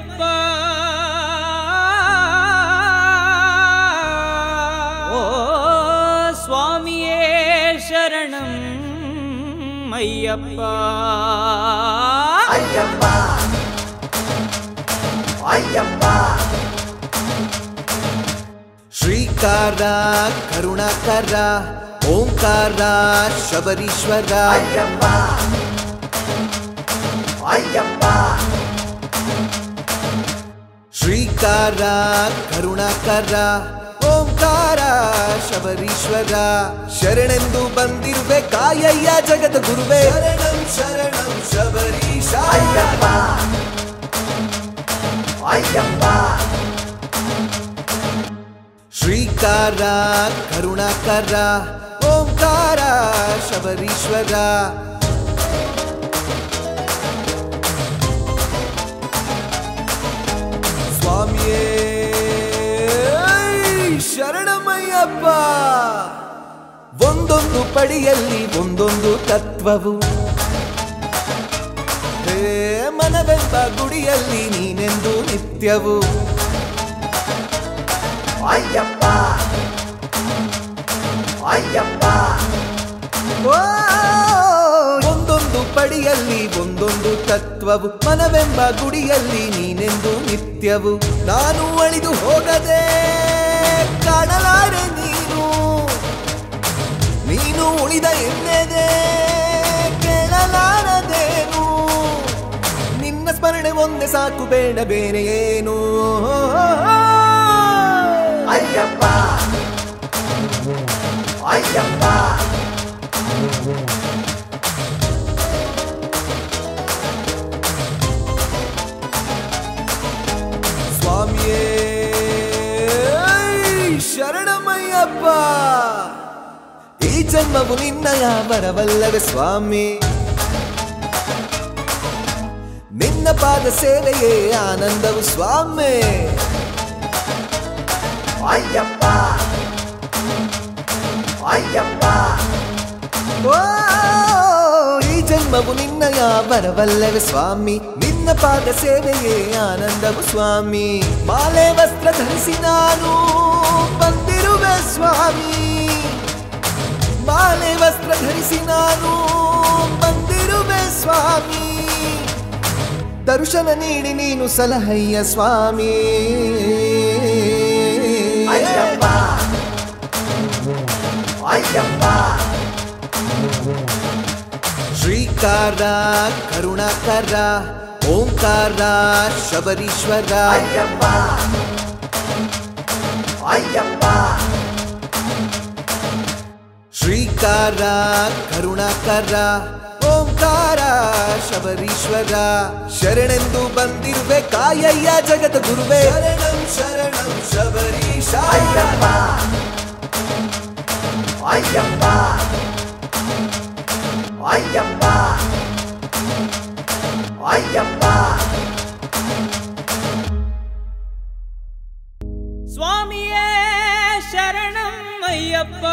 ஐயப்பா ஓ சுவாமியே சரணம் ஐயப்பா ஐயப்பா ஐயப்பா ಶ್ರೀಕಾರ ಕರುಣಾಕಾರ ಓಂಕಾರ ಶಬರೀಶ್ವರ ಅಯ್ಯಪ್ಪ ಅಯ್ಯಪ್ಪ ಶ್ರೀಕಾರ ಕರುಣಾಕರ ಓಂಕಾರ ಶಬರೀಶ್ವರ ಶರಣೆಂದು ಬಂದಿರುವೆ ಕಾಯಯ್ಯ ಜಗದ ಗುರುವೆ ಶರಣಂ ಶರಣಂ ಶಬರೀಶ ಅಯ್ಯಪ್ಪ ಅಯ್ಯಪ್ಪ. ಶ್ರೀಕಾರ ಕರುಣಾಕರ ಓಂಕಾರ ಶಬರೀಶ್ವರ ಒಂದೊಂದು ಪಡಿಯಲ್ಲಿ ಒಂದೊಂದು ತತ್ವವು. ಹೇ ಮನವೆಂಬ ಗುಡಿಯಲ್ಲಿ ನೀನೆಂದು ನಿತ್ಯವು. ಅಯ್ಯಪ್ಪ! ಅಯ್ಯಪ್ಪ! ಒಂದೊಂದು ಪಡಿಯಲ್ಲಿ ಒಂದೊಂದು ತತ್ವವು. ಮನವೆಂಬ ಗುಡಿಯಲ್ಲಿ ನೀನೆಂದು ನಿತ್ಯವು. ನಾನು ಅಳಿದು ಹೋಗದೆ ಕಾಣಲಾರೆ ನೀನು ನೀನು ಉಳಿದ ಎನ್ನೆದೆ ಕೇಳಲಾರದೇನು? ನಿನ್ನ ಸ್ಮರಣೆ ಒಂದೆ ಸಾಕು ಬೇಡ ಬೇರೆ ಏನು? ಅಯ್ಯಪ್ಪ! ಅಯ್ಯಪ್ಪ! ಸ್ವಾಮಿಯೇ ಶರಣಮಯ್ಯಪ್ಪ! ಜನ್ಮವು ನಿನ್ನಯ ಬರವಲ್ಲವೇ ಸ್ವಾಮಿ ನಿನ್ನ ಪಾದ ಸೇವೆಯೇ ಆನಂದವು ಸ್ವಾಮಿ ಅಯ್ಯಪ್ಪ ಅಯ್ಯಪ್ಪ ಓ, ಈ ಜನ್ಮವು ನಿನ್ನಯ ಬರವಲ್ಲವೇ ಸ್ವಾಮಿ ನಿನ್ನ ಪಾದ ಸೇವೆಯೇ ಆನಂದವು ಸ್ವಾಮಿ ಮಾಲೆ ವಸ್ತ್ರ ಧರಿಸಿ ನಾನು ಬಂದಿರುವೆ ಸ್ವಾಮಿ ಮಾಲೆ ವಸ್ತ್ರ ಧರಿಸಿ ನಾನು ಬಂದಿರುವೆ ಸ್ವಾಮಿ. ದರ್ಶನ ನೀಡಿ ನೀನು ಸಲಹಯ್ಯ ಸ್ವಾಮಿ. ಅಯ್ಯಪ್ಪ. ಅಯ್ಯಪ್ಪ. ಶ್ರೀಕಾರ ಕರುಣಾಕರ ಓಂಕಾರ ಶಬರೀಶ್ವರ. ಅಯ್ಯಪ್ಪ. ಶ್ರೀಕಾರ ಕರುಣಾಕರ ಓಂಕಾರ ಶಬರೀಶ್ವರ ಶರಣೆಂದು ಬಂದಿರುವೆ ಕಾಯಯ್ಯ ಜಗದ ಗುರುವೆ. ಶರಣಂ ಶರಣಂ ಶಬರೀಶ. ಅಯ್ಯಪ್ಪ. ಅಯ್ಯಪ್ಪ. ಅಯ್ಯಪ್ಪ. ಅಯ್ಯಪ್ಪ. ಸ್ವಾಮಿಯೇ ಶರಣಂ ಅಯ್ಯಪ್ಪ.